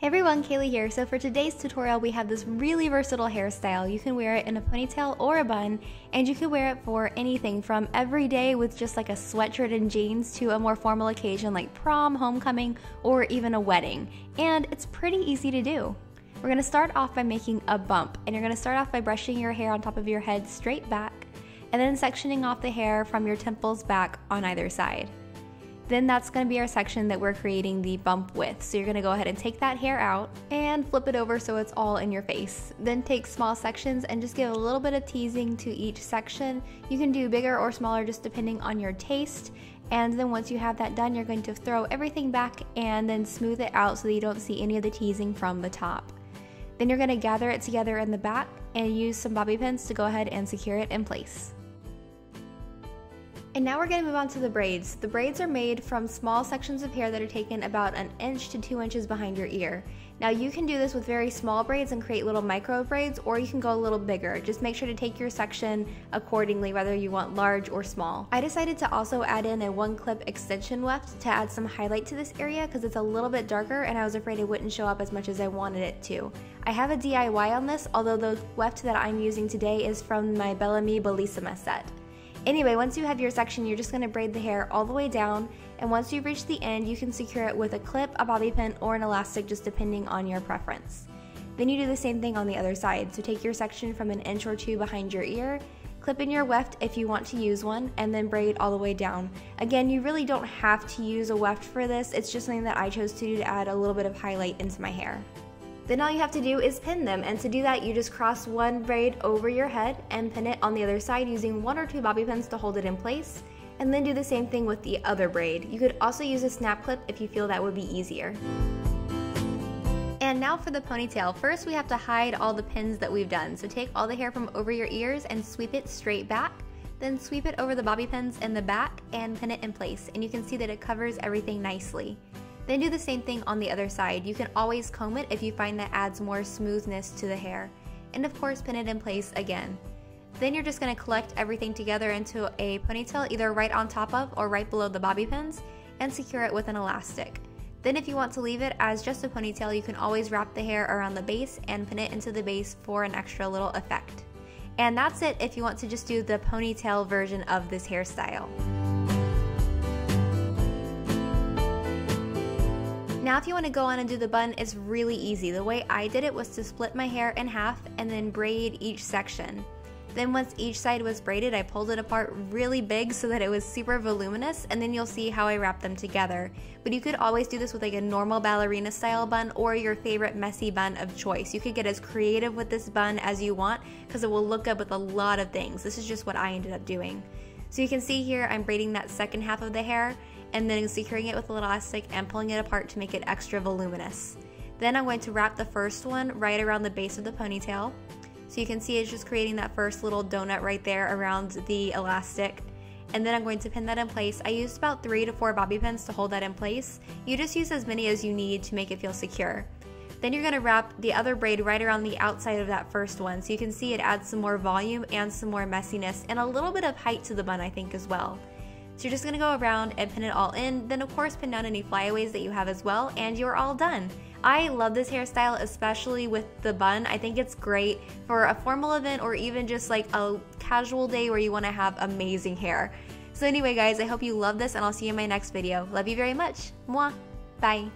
Hey everyone, Kayley here. So for today's tutorial, we have this really versatile hairstyle. You can wear it in a ponytail or a bun, and you can wear it for anything from every day with just like a sweatshirt and jeans to a more formal occasion like prom, homecoming, or even a wedding. And it's pretty easy to do. We're gonna start off by making a bump, and you're gonna start off by brushing your hair on top of your head straight back, and then sectioning off the hair from your temples back on either side then that's gonna be our section that we're creating the bump with. So you're gonna go ahead and take that hair out and flip it over so it's all in your face. Then take small sections and just give a little bit of teasing to each section. You can do bigger or smaller just depending on your taste. And then once you have that done, you're going to throw everything back and then smooth it out so that you don't see any of the teasing from the top. Then you're gonna gather it together in the back and use some bobby pins to go ahead and secure it in place. And now we're going to move on to the braids. The braids are made from small sections of hair that are taken about an inch to two inches behind your ear. Now you can do this with very small braids and create little micro braids or you can go a little bigger. Just make sure to take your section accordingly whether you want large or small. I decided to also add in a one clip extension weft to add some highlight to this area because it's a little bit darker and I was afraid it wouldn't show up as much as I wanted it to. I have a DIY on this although the weft that I'm using today is from my Bellami Bellissima set. Anyway, once you have your section, you're just going to braid the hair all the way down, and once you reach the end, you can secure it with a clip, a bobby pin, or an elastic just depending on your preference. Then you do the same thing on the other side, so take your section from an inch or two behind your ear, clip in your weft if you want to use one, and then braid all the way down. Again, you really don't have to use a weft for this, it's just something that I chose to do to add a little bit of highlight into my hair. Then all you have to do is pin them, and to do that you just cross one braid over your head and pin it on the other side using one or two bobby pins to hold it in place, and then do the same thing with the other braid. You could also use a snap clip if you feel that would be easier. And now for the ponytail. First we have to hide all the pins that we've done. So take all the hair from over your ears and sweep it straight back. Then sweep it over the bobby pins in the back and pin it in place. And you can see that it covers everything nicely. Then do the same thing on the other side. You can always comb it if you find that adds more smoothness to the hair. And of course pin it in place again. Then you're just going to collect everything together into a ponytail either right on top of or right below the bobby pins and secure it with an elastic. Then if you want to leave it as just a ponytail, you can always wrap the hair around the base and pin it into the base for an extra little effect. And that's it if you want to just do the ponytail version of this hairstyle. Now if you want to go on and do the bun, it's really easy. The way I did it was to split my hair in half and then braid each section. Then once each side was braided, I pulled it apart really big so that it was super voluminous and then you'll see how I wrap them together. But you could always do this with like a normal ballerina style bun or your favorite messy bun of choice. You could get as creative with this bun as you want because it will look good with a lot of things. This is just what I ended up doing. So you can see here I'm braiding that second half of the hair and then securing it with an elastic and pulling it apart to make it extra voluminous. Then I'm going to wrap the first one right around the base of the ponytail. So you can see it's just creating that first little donut right there around the elastic. And then I'm going to pin that in place. I used about three to four bobby pins to hold that in place. You just use as many as you need to make it feel secure. Then you're gonna wrap the other braid right around the outside of that first one. So you can see it adds some more volume and some more messiness and a little bit of height to the bun I think as well. So you're just gonna go around and pin it all in, then of course pin down any flyaways that you have as well, and you're all done. I love this hairstyle, especially with the bun. I think it's great for a formal event or even just like a casual day where you wanna have amazing hair. So anyway guys, I hope you love this and I'll see you in my next video. Love you very much. Mwah. Bye.